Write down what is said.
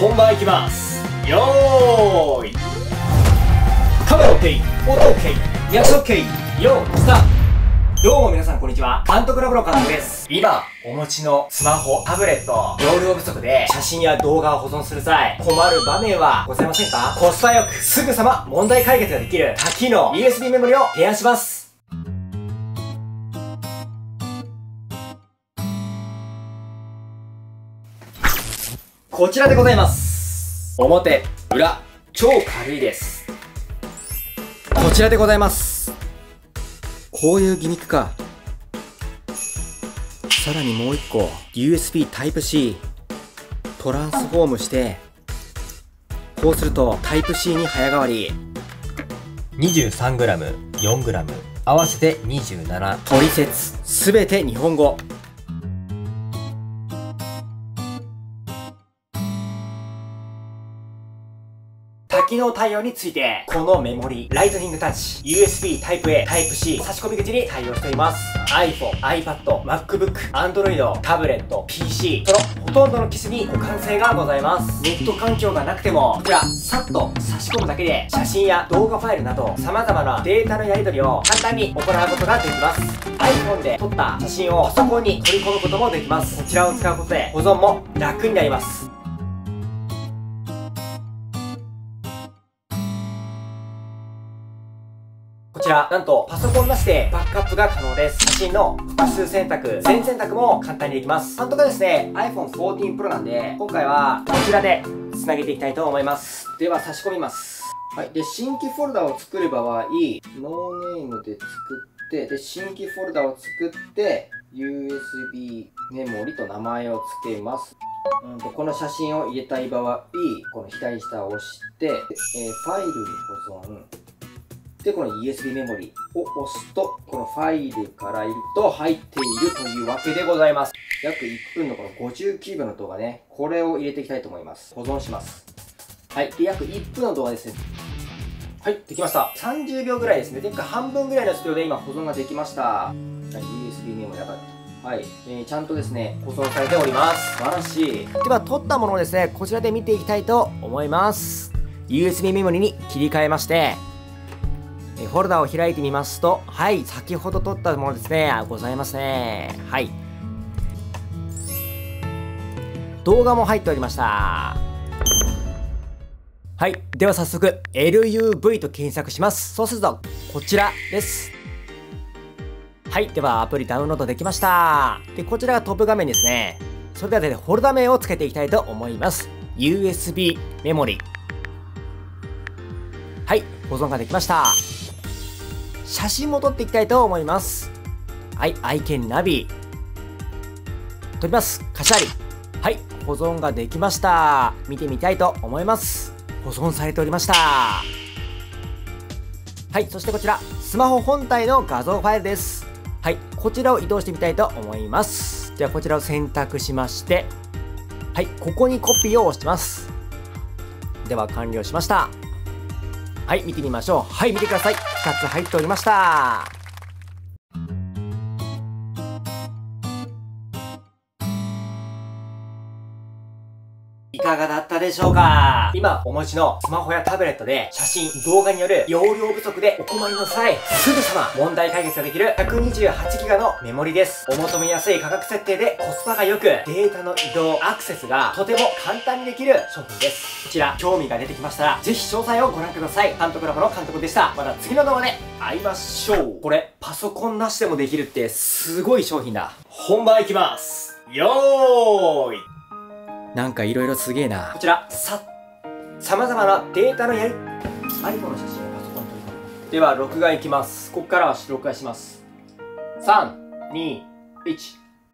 本番いきます。よーい。カメラ OK 音 OK 役所 OK よースタート。どうも皆さんこんにちは。監督ラボの監督です。今、お持ちのスマホ、タブレット、容量不足で写真や動画を保存する際、困る場面はございませんか？コスパよく、すぐさま問題解決ができる。多機能 USB メモリを提案します。こちらでございます。表、裏、超軽いです。こちらでございます。こういうギミックか。さらにもう一個、USB Type-C。トランスフォームして、こうすると Type-C に早変わり。23g、4g、合わせて27。取説、すべて日本語。多機能対応について、このメモリ、ライトニングタッチ、USB Type-A、Type-C、差し込み口に対応しています。iPhone、iPad、MacBook、Android、タブレット、PC、そのほとんどの機種に互換性がございます。ネット環境がなくても、こちら、さっと差し込むだけで、写真や動画ファイルなど、様々なデータのやり取りを簡単に行うことができます。iPhone で撮った写真をパソコンに取り込むこともできます。こちらを使うことで、保存も楽になります。こちら、なんとパソコンなしでバックアップが可能です。写真の複数選択、全選択も簡単にできます。監督はですね、iPhone 14 Pro なんで、今回はこちらで繋げていきたいと思います。では差し込みます。はい。で、新規フォルダを作る場合、ノーネームで作って、で、新規フォルダを作って、USB メモリと名前を付けます。うんとこの写真を入れたい場合、この左下を押して、えー、ファイルに保存。で、この USB メモリを押すと、このファイルからいると入っているというわけでございます。約1分のこの59秒の動画ね、これを入れていきたいと思います。保存します。はい。で、約1分の動画ですね。はい、できました。30秒ぐらいですね。前回半分ぐらいのスピードで今保存ができました。USB メモリ上がるはい、えー、ちゃんとですね、保存されております。素晴らしい。では、撮ったものをですね、こちらで見ていきたいと思います。USB メモリに切り替えまして、えフォルダを開いてみますと、はい、先ほど撮ったものですね、ございますね。はい。動画も入っておりました。はい。では早速、LUV と検索します。そうすると、こちらです。はい。では、アプリダウンロードできました。で、こちらがトップ画面ですね。それではで、フォルダ名を付けていきたいと思います。USB メモリ。はい。保存ができました。写真も撮っていきたいと思います。はい、愛犬ナビ。撮ります。カシャリ。はい、保存ができました。見てみたいと思います。保存されておりました。はい、そしてこちら、スマホ本体の画像ファイルです。はい、こちらを移動してみたいと思います。ではこちらを選択しまして、はい、ここにコピーを押します。では完了しました。はい、見てみましょう。はい、見てください。2つ入っておりました。いかがだったでしょうか？今お持ちのスマホやタブレットで写真、動画による容量不足でお困りの際、すぐさま問題解決ができる 128GB のメモリです。お求めやすい価格設定でコスパが良く、データの移動、アクセスがとても簡単にできる商品です。こちら、興味が出てきましたら、ぜひ詳細をご覧ください。監督ラボの監督でした。また次の動画で会いましょう。これ、パソコンなしでもできるってすごい商品だ。本番いきます。よーいなんかいろいろすげえな。こちら、さ、さまざまなデータのやり、iPhone の写真をパソコンに取り込む。では、録画いきます。ここからは録画します。3、2、1。